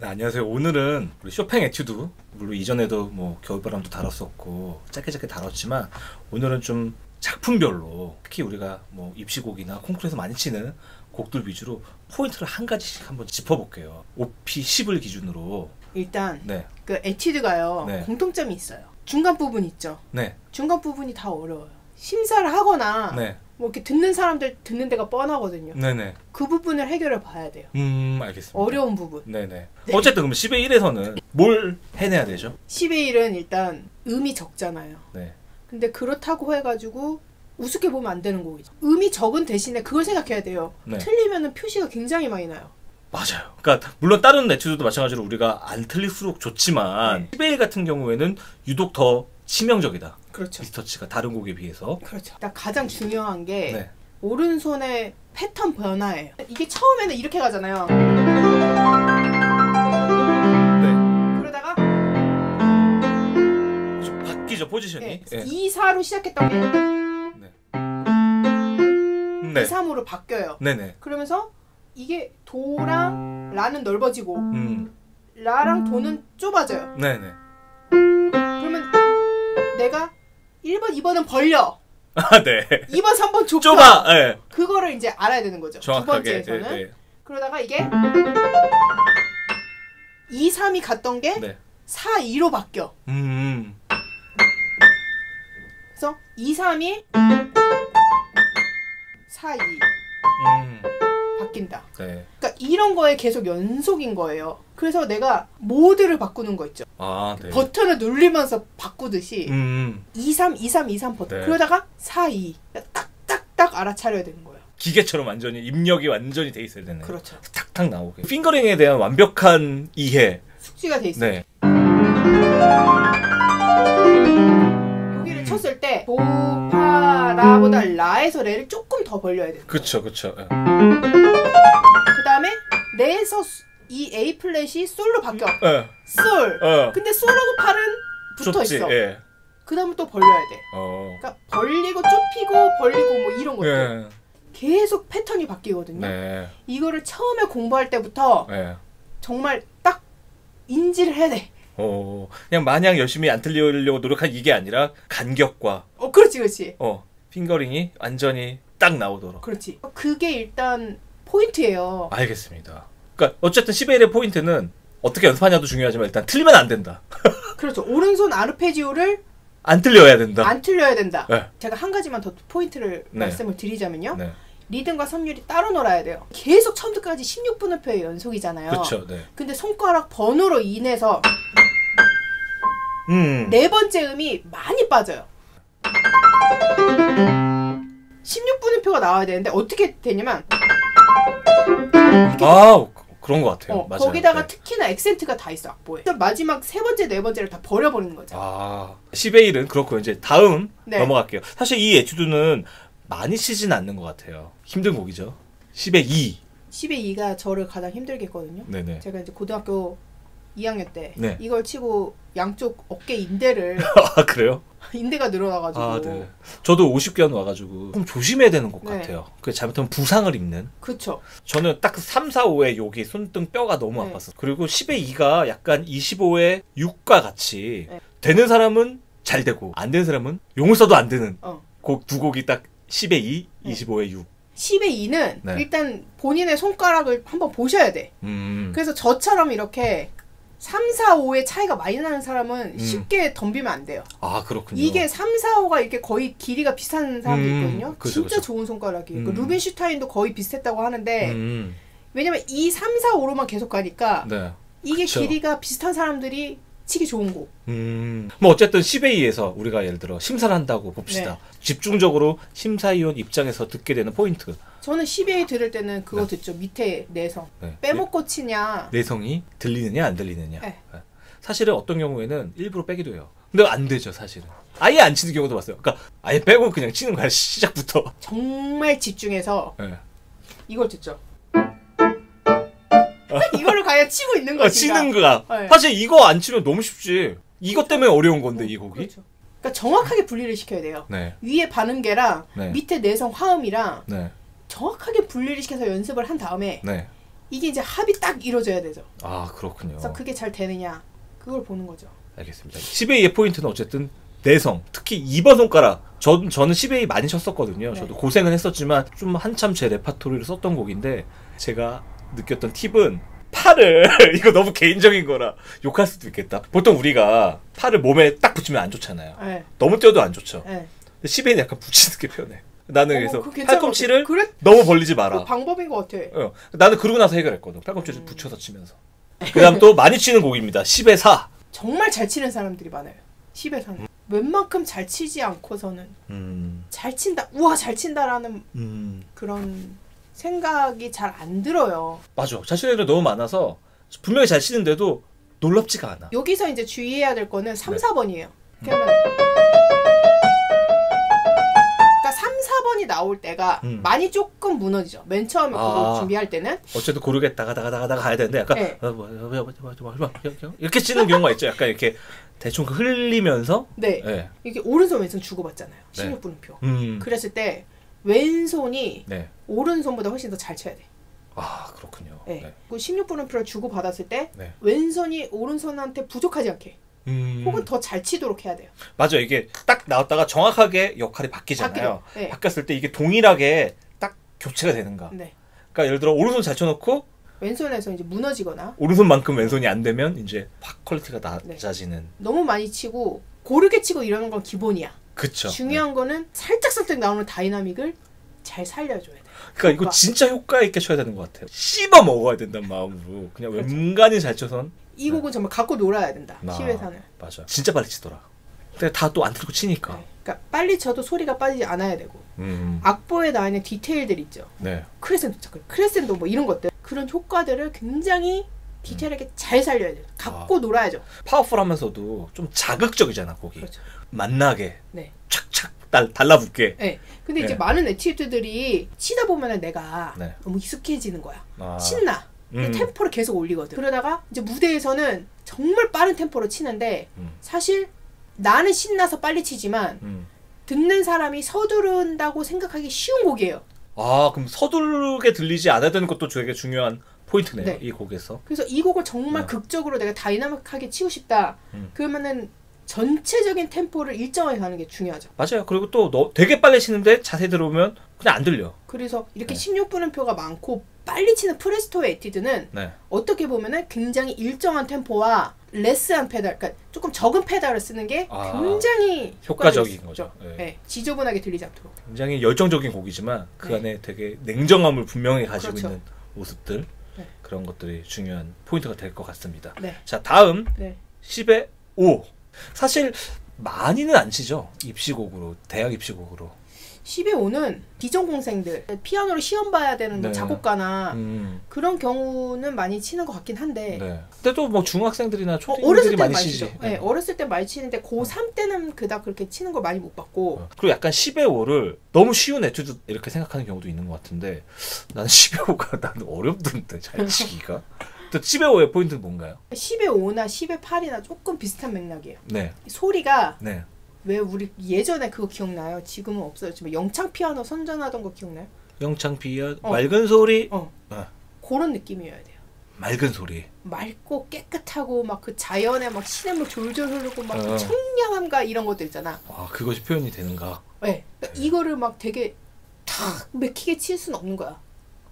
네, 안녕하세요. 오늘은 우리 쇼팽 에튜드 물론 이전에도 뭐 겨울바람도 다뤘었고 짧게 짧게 다뤘지만 오늘은 좀 작품별로 특히 우리가 뭐 입시곡이나 콩쿠르에서 많이 치는 곡들 위주로 포인트를 한 가지씩 한번 짚어볼게요. OP 10을 기준으로 일단 네, 그 에튜드가요 네. 공통점이 있어요. 중간 부분 있죠. 네, 중간 부분이 다 어려워요. 심사를 하거나 네, 뭐 이렇게 듣는 사람들 듣는 데가 뻔하거든요. 네, 네. 그 부분을 해결해 봐야 돼요. 음, 알겠습니다. 어려운 부분. 네, 네. 어쨌든 그럼 10의 1에서는 뭘 해내야 되죠? 10의 1은 일단 음이 적잖아요. 네, 근데 그렇다고 해가지고 우습게 보면 안 되는 곡이죠. 음이 적은 대신에 그걸 생각해야 돼요. 네. 틀리면은 표시가 굉장히 많이 나요. 맞아요. 그러니까 물론 다른 에튜드도 마찬가지로 우리가 안 틀릴수록 좋지만 네. 10의 1 같은 경우에는 유독 더 치명적이다. 그렇죠. 리스터치가 다른 곡에 비해서. 그렇죠. 일단 가장 중요한 게 네. 오른손의 패턴 변화예요. 이게 처음에는 이렇게 가잖아요. 네. 그러다가 좀 바뀌죠 포지션이. 네, 예. 2, 4로 시작했던 게 네. 네. 2, 3으로 바뀌어요. 네네. 그러면서 이게 도랑 라는 넓어지고 음. 라랑 도는 좁아져요. 네네. 그러면 내가 1번, 2번은 벌려. 아 네. 2번, 3번 좁혀. 좁아. 네. 그거를 이제 알아야 되는 거죠. 두 정확하게. 번째에서는. 네, 네. 그러다가 이게 2, 3이 갔던 게 네. 4, 2로 바뀌어. 음. 그래서 2, 3이 4, 2 음. 바뀐다. 네. 그러니까 이런 거에 계속 연속인 거예요. 그래서 내가 모드를 바꾸는 거 있죠. 아 네. 버튼을 누르면서 바꾸듯이 음. 2, 3, 2, 3, 2, 3 버튼. 네. 그러다가 4, 2. 딱딱딱 알아차려야 되는 거예요. 기계처럼 완전히 입력이 완전히 돼 있어야 되네. 그렇죠. 탁탁 나오게. 핑거링에 대한 완벽한 이해. 숙지가 돼 있어요. 네. 여기를 쳤을 때 도, 파, 라보다 라에서 레를 조금 더 벌려야 돼요. 그쵸 그쵸. 예. 그 다음에 레에서 수- 이 A 플랫이 솔로 바뀌어. 예. 솔. 어. 근데 솔하고 팔은 붙어 좁지. 있어. 예. 그 다음에 또 벌려야 돼. 어. 그러니까 벌리고 좁히고 벌리고 뭐 이런 것들 예. 계속 패턴이 바뀌거든요. 네. 이거를 처음에 공부할 때부터 예. 정말 딱 인지를 해야 돼. 어. 그냥 마냥 열심히 안 틀리려고 노력한 이게 아니라 간격과 어, 그렇지, 그렇지, 어 핑거링이 완전히 딱 나오도록. 그렇지. 그게 일단 포인트예요. 알겠습니다. 그러니까 어쨌든 11의 포인트는 어떻게 연습하냐도 중요하지만 일단 틀리면 안 된다. 그렇죠. 오른손 아르페지오를 안 틀려야 된다. 안 틀려야 된다. 네. 제가 한 가지만 더 포인트를 네. 말씀을 드리자면요. 네. 리듬과 선율이 따로 놀아야 돼요. 계속 처음부터까지 16분음표의 연속이잖아요. 그렇죠. 네. 근데 손가락 번호로 인해서 음. 네 번째 음이 많이 빠져요. 16분음표가 나와야 되는데 어떻게 되냐면 아 그런 것 같아요. 어, 맞아요. 거기다가 네. 특히나 액센트가 다 있어 악보에. 마지막 세 번째 네 번째를 다 버려버리는 거죠. 아 10의 1은 그렇고 이제 다음 네. 넘어갈게요. 사실 이 에튜드는 많이 치진 않는 것 같아요. 힘든 곡이죠. 10의 2. 10의 2가 저를 가장 힘들게 했거든요. 네네. 제가 이제 고등학교 2학년 때 네. 이걸 치고 양쪽 어깨 인대를 아 그래요? 인대가 늘어나가지고 아 네. 저도 50견 와가지고 좀 조심해야 되는 곡 네. 같아요. 그 잘못하면 부상을 입는. 그쵸 저는 딱 3, 4, 5의 여기 손등 뼈가 너무 네. 아팠어. 그리고 10의 2가 약간 25의 6과 같이 네. 되는 사람은 잘 되고 안 되는 사람은 용을 써도 안 되는 어. 곡두 곡이 딱 10의 2, 네. 25의 6. 10의 2는 네. 일단 본인의 손가락을 한번 보셔야 돼 음. 그래서 저처럼 이렇게 3, 4, 5의 차이가 많이 나는 사람은 음. 쉽게 덤비면 안 돼요 아 그렇군요. 이게 3, 4, 5가 이렇게 거의 길이가 비슷한 사람도 음, 있거든요 그죠, 진짜 그죠. 좋은 손가락이에요 그 음. 루빈슈타인도 거의 비슷했다고 하는데 음. 왜냐면 이 3, 4, 5로만 계속 가니까 네. 이게 그쵸. 길이가 비슷한 사람들이 치기 좋은 곡 음. 뭐 어쨌든 10의 2에서 우리가 예를 들어 심사를 한다고 봅시다. 네. 집중적으로 심사위원 입장에서 듣게 되는 포인트. 저는 10회 들을 때는 그거 네. 듣죠 밑에 내성 네. 빼먹고 치냐 내성이 들리느냐 안 들리느냐. 네. 네. 사실은 어떤 경우에는 일부러 빼기도 해요. 근데 안 되죠 사실은. 아예 안 치는 경우도 봤어요. 그러니까 아예 빼고 그냥 치는 거야 시작부터. 정말 집중해서 네. 이걸 듣죠 이거를 과연 치고 있는 어, 것인가 치는 거야. 네. 사실 이거 안 치면 너무 쉽지. 이것 때문에 어려운 건데 이 곡이. 그렇죠. 그러니까 정확하게 분리를 시켜야 돼요 네. 위에 반음계랑 네. 밑에 내성 화음이랑 네. 정확하게 분리를 시켜서 연습을 한 다음에 네. 이게 이제 합이 딱 이루어져야 되죠. 아 그렇군요. 그래서 그게 잘 되느냐 그걸 보는 거죠. 알겠습니다. 10A의 포인트는 어쨌든 내성, 특히 2번 손가락. 저, 저는 10A 많이 쳤었거든요. 네. 저도 고생은 했었지만 좀 한참 제 레파토리를 썼던 곡인데 제가 느꼈던 팁은 팔을 이거 너무 개인적인 거라 욕할 수도 있겠다. 보통 우리가 팔을 몸에 딱 붙이면 안 좋잖아요. 네. 너무 떼어도 안 좋죠. 네. 근데 10A는 약간 붙이는 게 편해. 나는 어머, 그래서 괜찮은 팔꿈치를. 그래? 너무 벌리지 그 마라. 방법인 것 같아. 어, 나는 그러고 나서 해결했거든. 팔꿈치를 음. 붙여서 치면서. 그 다음 또 많이 치는 곡입니다. 10에 4. 정말 잘 치는 사람들이 많아요. 10에서는. 웬만큼 잘 치지 않고서는 음, 잘 친다, 우와 잘 친다라는 음. 그런 생각이 잘 안 들어요. 맞아. 자신의 애들 너무 많아서 분명히 잘 치는데도 놀랍지가 않아. 여기서 이제 주의해야 될 거는 3, 네. 4번이에요. 그러면 3, 4번이 나올 때가 음. 많이 조금 무너지죠. 맨 처음에 그거 아. 준비할 때는 어쨌든 고르게 다가 다가 다가 다가 가야 되는데 약간 네. 이렇게 치는 경우가 있죠. 약간 이렇게 대충 그 흘리면서 네 네. 이게 오른손 왼손 주고받잖아요. 네. 16분음표. 음. 그랬을 때 왼손이 네. 오른손보다 훨씬 더 잘 쳐야 돼. 아, 그렇군요. 네. 네. 그 16분음표를 주고받았을 때 네. 왼손이 오른손한테 부족하지 않게 음. 혹은 더 잘 치도록 해야 돼요. 맞아. 이게 딱 나왔다가 정확하게 역할이 바뀌잖아요. 네. 바뀌었을 때 이게 동일하게 딱 교체가 되는가. 네. 그러니까 예를 들어 오른손 잘 쳐놓고 왼손에서 이제 무너지거나 오른손만큼 왼손이 안 되면 이제 확 quality가 네. 낮아지는. 너무 많이 치고 고르게 치고 이러는 건 기본이야. 그쵸. 중요한 거는 살짝살짝 나오는 dynamic을 잘 살려줘야 돼. 그러니까 이거 효과. 진짜 효과 있게 쳐야 되는 것 같아요. 씹어 먹어야 된다는 마음으로 그냥 그렇죠. 웬간히 잘 쳐선 이 곡은 정말 갖고 놀아야 된다. 아, 10에 4는. 맞아. 진짜 빨리 치더라. 근데 다 또 안 들고 치니까. 네. 그러니까 빨리 쳐도 소리가 빠지지 않아야 되고 음. 악보에 나와 있는 디테일들 있죠. 네. 크레센도 착 크레센도 뭐 이런 것들 그런 효과들을 굉장히 디테일하게 잘 살려야 돼요. 갖고 아. 놀아야죠. powerful하면서도 좀 자극적이잖아 곡이. 그렇죠. 맛나게 네. 착착 달, 달라붙게. 네. 근데 이제 네. 많은 에튜드들이 치다 보면은 내가 네. 너무 익숙해지는 거야. 아. 신나. 음. 템포를 계속 올리거든. 그러다가 이제 무대에서는 정말 빠른 템포로 치는데 음. 사실 나는 신나서 빨리 치지만 음. 듣는 사람이 서두른다고 생각하기 쉬운 곡이에요. 아 그럼 서두르게 들리지 않아야 되는 것도 되게 중요한 포인트네요. 네. 이 곡에서. 그래서 이 곡을 정말 네. 극적으로 내가 dynamic하게 치고 싶다. 음. 그러면은 전체적인 템포를 일정하게 가는 게 중요하죠. 맞아요. 그리고 또 너 되게 빨리 치는데 자세히 들어보면 그냥 안 들려. 그래서 이렇게 네. 16분음표가 많고 빨리 치는 프레스토의 에튜드는 네. 어떻게 보면은 굉장히 일정한 템포와 less한 페달, 그러니까 조금 적은 페달을 쓰는 게 아, 굉장히 효과적인. 거죠. 네. 네, 지저분하게 들리지 않도록. 굉장히 열정적인 곡이지만 그 네. 안에 되게 냉정함을 분명히 가지고 그렇죠. 있는 모습들 네. 그런 것들이 중요한 포인트가 될 것 같습니다. 네, 자 다음 네. 10의 5 사실 많이는 안 치죠 입시곡으로 대학 입시곡으로 10의 5는 비전공생들, 피아노를 시험 봐야 되는 뭐 네. 작곡가나 음, 그런 경우는 많이 치는 것 같긴 한데 네. 근데 또뭐 중학생들이나 어, 초딩들이 때 많이 치죠. 네, 어렸을 때 많이 치는데 고3 때는 그닥 그렇게 치는 걸 많이 못 봤고 어. 그리고 약간 10의 5를 너무 쉬운 에튜드 이렇게 생각하는 경우도 있는 것 같은데 나는 10의 5가 나는 어렵던데 잘 치기가 또 10의 5의 포인트는 뭔가요? 10의 5나 10의 8이나 조금 비슷한 맥락이에요. 네, 소리가 네. 왜 우리 예전에 그거 기억나요? 지금은 없어졌지만 영창 피아노 선전하던 거 기억나요? 영창피아노 어. 맑은 소리 어. 어. 그런 느낌이어야 돼요. 맑은 소리 맑고 깨끗하고 막 그 자연에 막 시냇물 졸졸 흐르고 막 그 어. 청량함과 이런 것들 있잖아. 아 그것이 표현이 되는가 네. 그러니까 이거를 막 되게 탁 맥히게 칠 수는 없는 거야.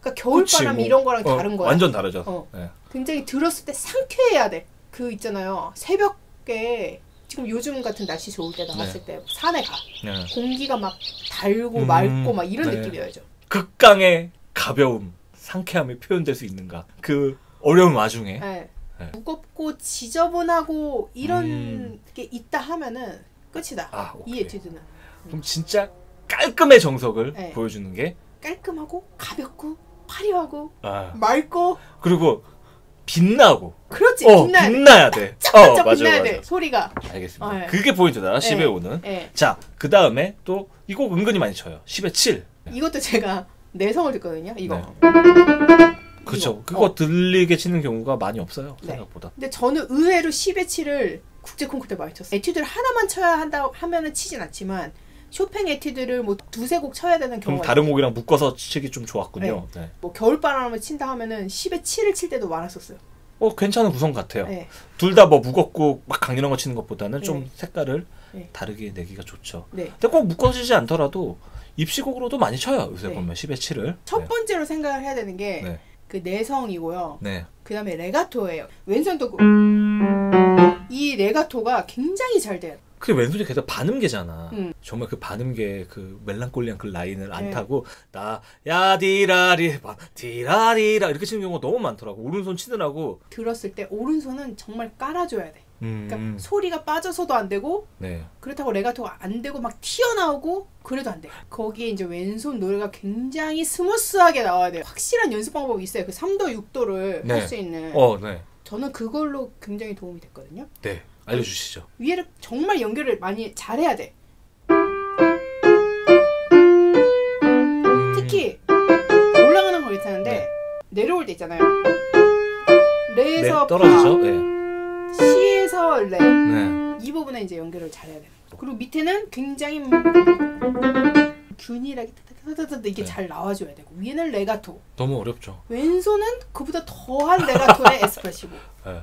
그러니까 겨울바람 뭐. 이런 거랑 어, 다른 거야. 완전 다르죠 어. 네. 굉장히 들었을 때 상쾌해야 돼. 그 있잖아요. 새벽에 지금 요즘 같은 날씨 좋을 때 나갔을 때 산에 가. 네. 공기가 막 달고 음, 맑고 막 이런 네. 느낌이어야죠. 극강의 가벼움 상쾌함이 표현될 수 있는가 그 어려운 와중에 네. 네. 무겁고 지저분하고 이런 음. 게 있다 하면은 끝이다. 아 이. 에튜드는 그럼 진짜 깔끔의 정석을 네. 보여주는 게 깔끔하고 가볍고 화려하고 아, 맑고 그리고 빛나고 그렇지 어, 빛나야 돼. 빛나야 돼. 짝짝짝 어, 빛나야 맞아, 돼 맞아. 소리가. 알겠습니다. 어, 네. 그게 포인트다. 10의 네. 5는. 예. 자, 그 다음에 또 이 곡 은근히 많이 쳐요. 10의 7. 이것도 제가 내성을 듣거든요. 이거. 네. 그렇죠. 그거 어. 들리게 치는 경우가 많이 없어요. 네. 생각보다. 근데 저는 의외로 10의 7을 국제 콩쿠르 때 많이 쳤어요. 에튜드를 하나만 쳐야 한다 하면은 치진 않지만 쇼팽 에튜드를 뭐 두세 곡 쳐야 되는 경우가 다른 곡이랑 묶어서 치기 좀 좋았군요. 네. 뭐 겨울바람을 친다 하면은 10에 7을 칠 때도 많았었어요. 어 괜찮은 구성 같아요. 네. 둘다 뭐 무겁고 막 강렬한 거 치는 것보다는 좀 네. 색깔을 네. 다르게 내기가 좋죠. 네. 근데 꼭 묶어지지 않더라도 입시곡으로도 많이 쳐요. 요새 네. 보면 10에 7을. 첫 네. 번째로 생각을 해야 되는 게 네. 그 내성이고요. 네. 그 다음에 레가토예요. 왼손도 그- 이 레가토가 굉장히 잘 돼요. 그 왼손이 계속 반음계잖아. 음. 정말 그 반음계 그 멜랑콜리한 그 라인을 안 네. 타고 나 야디라리 바 디라리라 이렇게 치는 경우가 너무 많더라고. 오른손 치느라고. 들었을 때 오른손은 정말 깔아줘야 돼. 음. 그러니까 소리가 빠져서도 안 되고 네. 그렇다고 레가토가 안 되고 막 튀어나오고 그래도 안 돼. 거기에 이제 왼손 노래가 굉장히 스무스하게 나와야 돼요. 확실한 연습 방법이 있어요. 그 3도 6도를 네. 할수 있는. 어, 네. 저는 그걸로 굉장히 도움이 됐거든요. 네. 알려 주시죠. 위에를 정말 연결을 많이 잘해야 돼. 특히 올라가는 거 괜찮은데 네. 내려올 때 있잖아요. 네, 레에서 떨어지죠. 네. 파, 시에서 레. 네. 이 부분에 이제 연결을 잘해야 돼. 그리고 밑에는 굉장히 균일하게 타타타타타 이게 네. 잘 나와줘야 되고 위에는 레가토. 너무 어렵죠. 왼손은 그보다 더한 레가토의 에스프레시보. 네.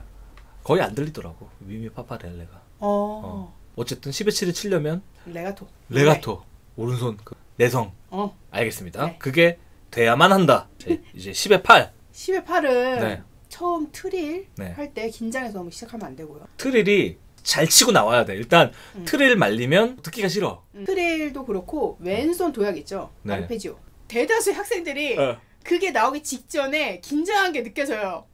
거의 안 들리더라고. 미미 파파렐레가. 어, 어. 어쨌든 10에 7을 치려면 레가토. 레가토 오른손 그 내성 어, 알겠습니다. 네. 그게 돼야만 한다. 이제, 이제 10에 8. 10의 8은 네. 처음 트릴 네. 할때 긴장해서 너무 시작하면 안 되고요. 트릴이 잘 치고 나와야 돼. 일단 음. 트릴 말리면 듣기가 싫어. 음. 트릴도 그렇고 왼손 도약 있죠. 네. 아르페지오. 대다수의 학생들이 어. 그게 나오기 직전에 긴장한 게 느껴져요.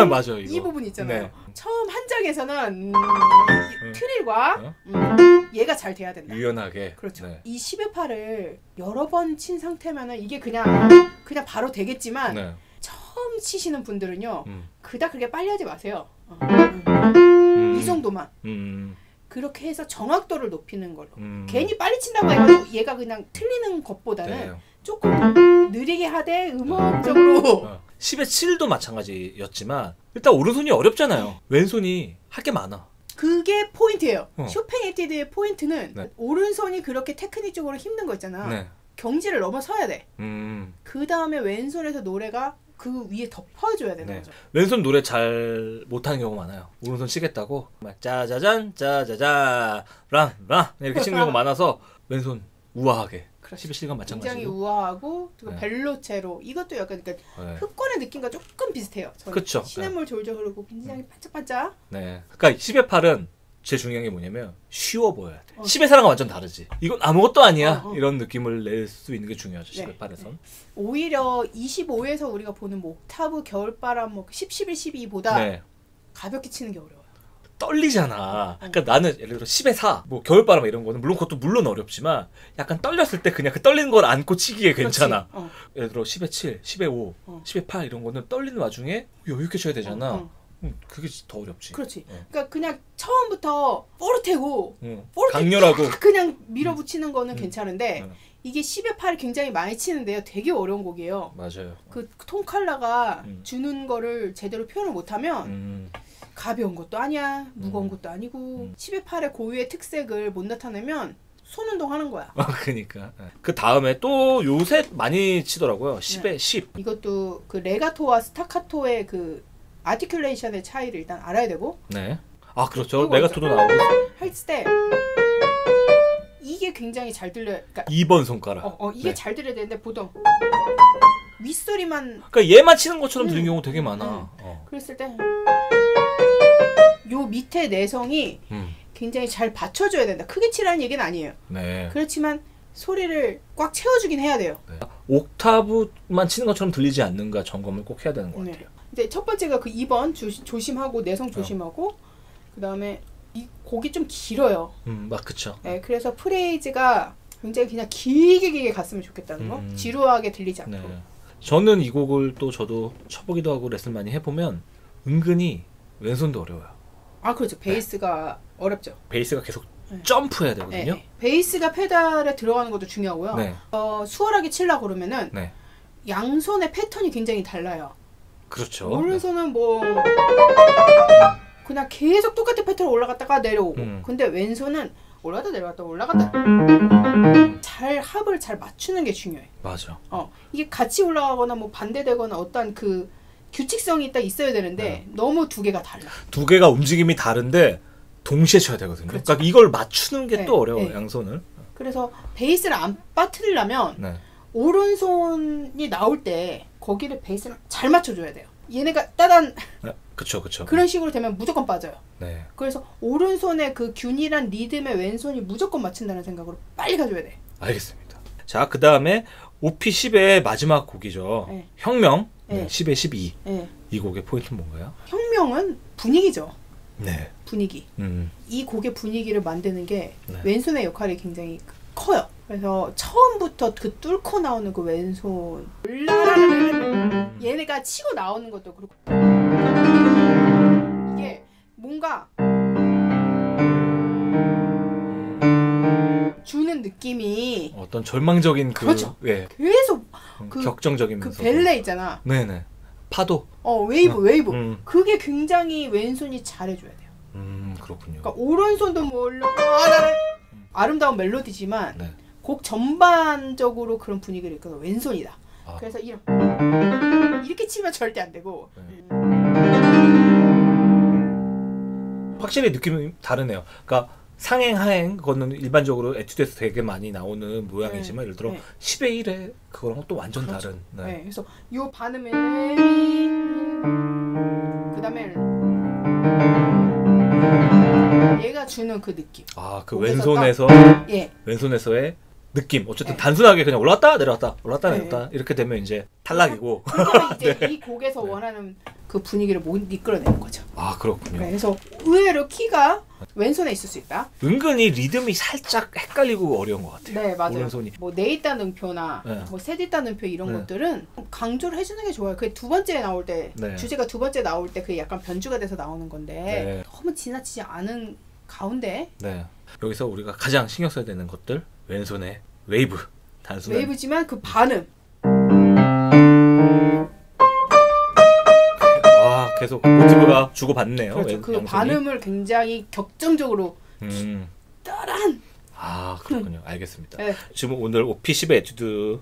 어, 맞아요. 이 부분 있잖아요. 네. 처음 한 장에서는 음, 이 음. 트릴과 어? 음, 얘가 잘 돼야 된다. 유연하게. 그렇죠. 네. 이 10의 8을 여러 번 친 상태면은 이게 그냥 그냥 바로 되겠지만 네. 처음 치시는 분들은요 음. 그닥 그렇게 빨리 하지 마세요. 어. 음. 이 정도만 음. 그렇게 해서 정확도를 높이는 걸로. 음. 괜히 빨리 친다고 해가지고 얘가 그냥 틀리는 것보다는 네. 조금 느리게 하되 음악적으로 어. 10에 7도 마찬가지였지만 일단 오른손이 어렵잖아요. 왼손이 할 게 많아. 그게 포인트예요. 어. 쇼팽 에튜드의 포인트는 네. 오른손이 그렇게 테크닉적으로 힘든 거 있잖아. 네. 경지를 넘어서야 돼. 음. 그 다음에 왼손에서 노래가 그 위에 덮어줘야 되는 네. 거죠. 왼손 노래 잘 못하는 경우가 많아요. 오른손 치겠다고 막 짜자잔 짜자자 랑랑 이렇게 치는 경우가 많아서 왼손 우아하게 그렇죠. 10에 7과 굉장히 마찬가지로 우아하고 그리고 네. 벨로체로 이것도 약간 그러니까 네. 흡권의 느낌과 조금 비슷해요. 그쵸. 시냇물 졸졸 흐르고 굉장히 반짝반짝. 네. 그러니까 10에 8은 제일 중요한 게 뭐냐면 쉬워 보여야 돼. 어. 10의 사랑은 완전 다르지. 이건 아무것도 아니야. 어, 어. 이런 느낌을 낼 수 있는 게 중요하죠. 네. 10의 8에선. 오히려 25에서 우리가 보는 뭐 옥타브 겨울바람 뭐 10, 11, 12보다 네. 가볍게 치는 게 어려워요. 떨리잖아. 그러니까 나는 예를 들어 10에 4, 뭐 겨울바람 이런 거는 물론 그것도 물론 어렵지만 약간 떨렸을 때 그냥 그 떨리는 걸 안고 치기에 괜찮아. 어. 예를 들어 10에 7, 10에 5, 어. 10에 8 이런 거는 떨리는 와중에 여유 있게 쳐야 되잖아. 어, 어. 음, 그게 더 어렵지. 그렇지. 어. 그러니까 그냥 처음부터 뽀르테고 응. 뽀르테 강렬하고 딱 그냥 밀어붙이는 거는 음. 괜찮은데 음. 이게 10의 8을 굉장히 많이 치는데요. 되게 어려운 곡이에요. 맞아요. 그 톤칼라가 음. 주는 거를 제대로 표현을 못하면 음, 가벼운 것도 아니야 무거운 음. 것도 아니고 음. 10의 8의 고유의 특색을 못 나타내면 손 운동 하는 거야. 어, 그러니까 그 다음에 또 요새 많이 치더라고요. 10에 네. 10. 이것도 그 레가토와 스타카토의 그 articulation의 차이를 일단 알아야 되고 네. 아 그렇죠. 이거 레가토도 나오고 할 때 이게 굉장히 잘 들려. 그러니까 2번 손가락. 어, 어, 이게 네. 잘 들려야 되는데 보통 윗소리만 그러니까 얘만 치는 것처럼 들리는 음. 경우 되게 많아. 음. 어. 그랬을 때 요 밑에 내성이 음. 굉장히 잘 받쳐줘야 된다. 크게 치라는 얘기는 아니에요. 네. 그렇지만 소리를 꽉 채워주긴 해야 돼요. 네. 옥타브만 치는 것처럼 들리지 않는가 점검을 꼭 해야 되는 것 네. 같아요. 이제 첫 번째가 그 2번 조심 하고 내성 어. 조심하고 그 다음에 이 곡이 좀 길어요. 음, 막 그쵸. 네, 그래서 프레이즈가 굉장히 그냥 길게 길게 갔으면 좋겠다는 거. 음. 지루하게 들리지 네. 않도록. 저는 이 곡을 또 저도 쳐보기도 하고 레슨 많이 해보면 은근히 왼손도 어려워요. 아 그렇죠. 베이스가 어렵죠. 베이스가 계속 네. 점프해야 네. 되거든요. 베이스가 페달에 들어가는 것도 중요하고요. 네. 어, 수월하게 치려 고 그러면은 네. 양손의 패턴이 굉장히 달라요. 그렇죠. 오른손은 뭐 그냥 계속 똑같은 패턴으로 올라갔다가 내려오고 음. 근데 왼손은 올라갔다 내려갔다 올라갔다 잘 합을 잘 맞추는 게 중요해. 맞아. 어 이게 같이 올라가거나 뭐 반대되거나 어떤 그 규칙성이 딱 있어야 되는데 네. 너무 두 개가 달라. 두 개가 움직임이 다른데 동시에 쳐야 되거든요. 그렇죠. 그러니까 이걸 맞추는 게또 네, 어려워요. 네. 양손을. 그래서 베이스를 안 빠뜨리려면 네. 오른손이 나올 때 거기를 베이스를 잘 맞춰줘야 돼요. 얘네가 따단 네. 그쵸 그쵸. 그런 식으로 되면 무조건 빠져요. 네. 그래서 오른손의 그 균일한 리듬에 왼손이 무조건 맞춘다는 생각으로 빨리 가줘야 돼. 알겠습니다. 자, 그 다음에 OP10의 마지막 곡이죠. 네. 혁명. 네. 네. 10에 12. 예. 이 곡의 포인트는 뭔가요? 혁명은 분위기죠. 네. 분위기. 음. 이 곡의 분위기를 만드는 게 네. 왼손의 역할이 굉장히 커요. 그래서 처음부터 그 뚫고 나오는 그 왼손 얘네가 치고 나오는 것도 그렇고 이게 뭔가 주는 느낌이 어떤 절망적인 그 그렇죠. 예. 계속 음, 그- 격정적이면서 그 Welle 있잖아. 네네. 파도. 어 웨이브 웨이브. 음. 그게 굉장히 왼손이 잘해줘야 돼요. 음, 그렇군요. 그러니까 오른손도 물론 아, 나는 아름다운 멜로디지만 네. 곡 전반적으로 그런 분위기를 이끌어 왼손이다. 아. 그래서 이런 이렇게 치면 절대 안 되고 네. 음, 확실히 느낌이 다르네요. 그러니까 상행 하행 그거는 일반적으로 에튜드에서 되게 많이 나오는 모양이지만 네. 예를 들어 네. 10의 1에 그거랑 또 완전 그렇죠. 다른. 네. 네. 그래서 요 반음에 그다음에 얘가 주는 그 느낌. 아, 그 왼손에서 예. 왼손에서의 느낌. 어쨌든 네. 단순하게 그냥 올랐다 내려갔다 올랐다 네. 내려갔다 이렇게 되면 이제 탈락이고. 그러면 이제 네. 이 곡에서 원하는 그 분위기를 못 이끌어내는 거죠. 아, 그렇군요. 네, 그래서 의외로 키가 왼손에 있을 수 있다. 은근히 리듬이 살짝 헷갈리고 어려운 것 같아요. 네, 맞아요. 오른손이. 뭐 내있다 음표나 네. 뭐 세디다 음표 이런 네. 것들은 강조를 해주는 게 좋아요. 그두 번째 나올 때 네. 주제가 두 번째 나올 때그 약간 변주가 돼서 나오는 건데 네. 너무 지나치지 않은 가운데 네. 여기서 우리가 가장 신경 써야 되는 것들 왼손의 웨이브. 단순한 웨이브지만 그 반음 와 계속 모티브가 주고 받네요. 그렇죠. 그 양손이. 반음을 굉장히 격정적으로 음. 따란 아 그렇군요. 알겠습니다. 네. 지금 오늘 Op. 10의 에튜드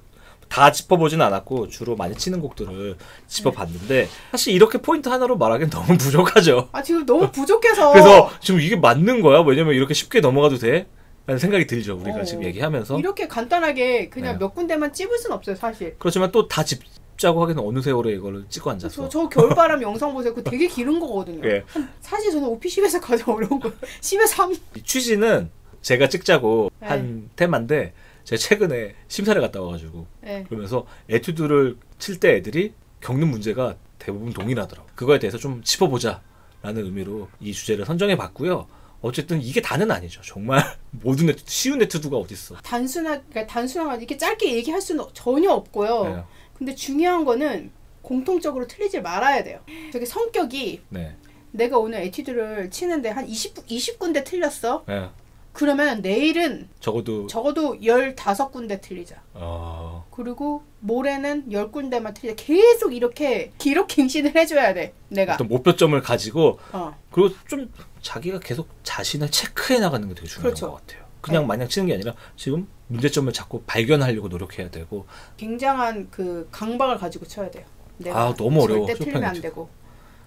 다 짚어보진 않았고 주로 많이 치는 곡들을 짚어봤는데 사실 이렇게 포인트 하나로 말하기엔 너무 부족하죠. 아 지금 너무 부족해서 그래서 지금 이게 맞는 거야? 왜냐면 이렇게 쉽게 넘어가도 돼? 라는 생각이 들죠. 우리가 어. 지금 얘기하면서. 이렇게 간단하게 그냥 네. 몇 군데만 찝을 순 없어요 사실. 그렇지만 또다 짚자고 하기는 어느 세월에 이거를 찍고 앉았어. 저, 저 겨울바람 영상 보세요. 그거 되게 길은 거거든요. 예. 사실 저는 OP10에서 가장 어려운 거 10에서 3. 이 취지는 제가 찍자고 네. 한 테마인데 제가 최근에 심사를 갔다 와가지고 네. 그러면서 에튜드를 칠 때 애들이 겪는 문제가 대부분 동일하더라고. 그거에 대해서 좀 짚어보자 라는 의미로 이 주제를 선정해 봤고요. 어쨌든 이게 다는 아니죠. 정말 모든 에튜드, 쉬운 에튜드가 어딨어. 단순하, 그러니까 단순한 이렇게 짧게 얘기할 수는 전혀 없고요. 네. 근데 중요한 거는 공통적으로 틀리지 말아야 돼요. 저게 성격이 네. 내가 오늘 에튜드를 치는데 한 20, 20군데 틀렸어? 네. 그러면 내일은 적어도 적어도 15군데 틀리자. 어, 그리고 모레는 10군데만 틀리자. 계속 이렇게 기록 갱신을 해줘야 돼. 내가. 어떤 목표점을 가지고 어. 그리고 좀 자기가 계속 자신을 체크해 나가는 게 되게 중요한 그렇죠. 것 같아요. 그냥 네. 마냥 치는 게 아니라 지금 문제점을 자꾸 발견하려고 노력해야 되고 굉장한 그 강박을 가지고 쳐야 돼요. 내가 아, 너무 어려워, 절대 틀리면 안. 되고.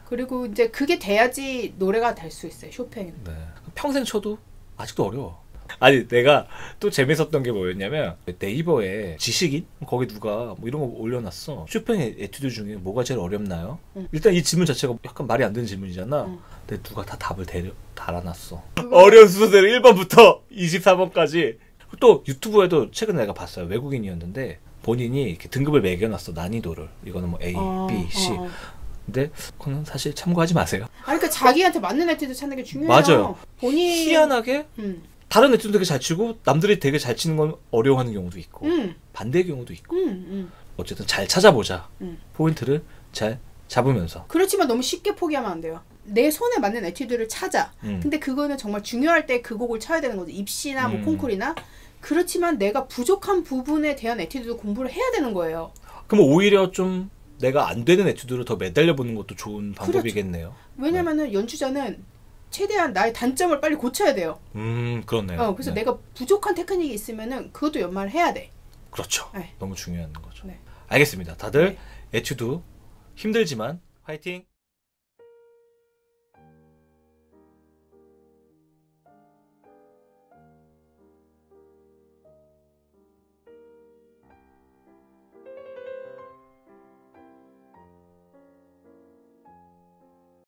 그리고 이제 그게 돼야지 노래가 될 수 있어요. 쇼팽은. 네. 평생 쳐도 아직도 어려워. 아니 내가 또 재밌었던 게 뭐였냐면 네이버에 지식인 거기 누가 뭐 이런 거 올려놨어 쇼팽의 에튜드 중에 뭐가 제일 어렵나요? 응. 일단 이 질문 자체가 약간 말이 안 되는 질문이잖아. 응. 근데 누가 다 답을 대, 달아놨어. 어려운 순서대로 1번부터 24번까지. 또 유튜브에도 최근에 내가 봤어요. 외국인이었는데 본인이 이렇게 등급을 매겨놨어 난이도를. 이거는 뭐 A, 어, B, C. 어, 어. 근데 그거는 사실 참고하지 마세요. 아니 그러니까 자기한테 맞는 에튜드 찾는 게 중요해요. 맞아요. 본인 희한하게 음. 다른 애들도 되게 잘 치고 남들이 되게 잘 치는 건 어려워하는 경우도 있고 음. 반대의 경우도 있고 음. 음. 어쨌든 잘 찾아보자 음. 포인트를 잘 잡으면서 그렇지만 너무 쉽게 포기하면 안 돼요. 내 손에 맞는 에튜드를 찾아. 음. 근데 그거는 정말 중요할 때 그 곡을 쳐야 되는 거죠. 입시나 뭐 음. 콩쿨이나. 그렇지만 내가 부족한 부분에 대한 에튜드도 공부를 해야 되는 거예요. 그럼 오히려 좀 내가 안 되는 에튜드를 더 매달려 보는 것도 좋은 방법이겠네요. 왜냐면은 연주자는 최대한 나의 단점을 빨리 고쳐야 돼요. 음, 그렇네요. 어, 그래서 네. 내가 부족한 테크닉이 있으면은 그것도 연마를 해야 돼. 그렇죠. 네. 너무 중요한 거죠. 네. 알겠습니다. 다들 네. 에튜드 힘들지만 화이팅!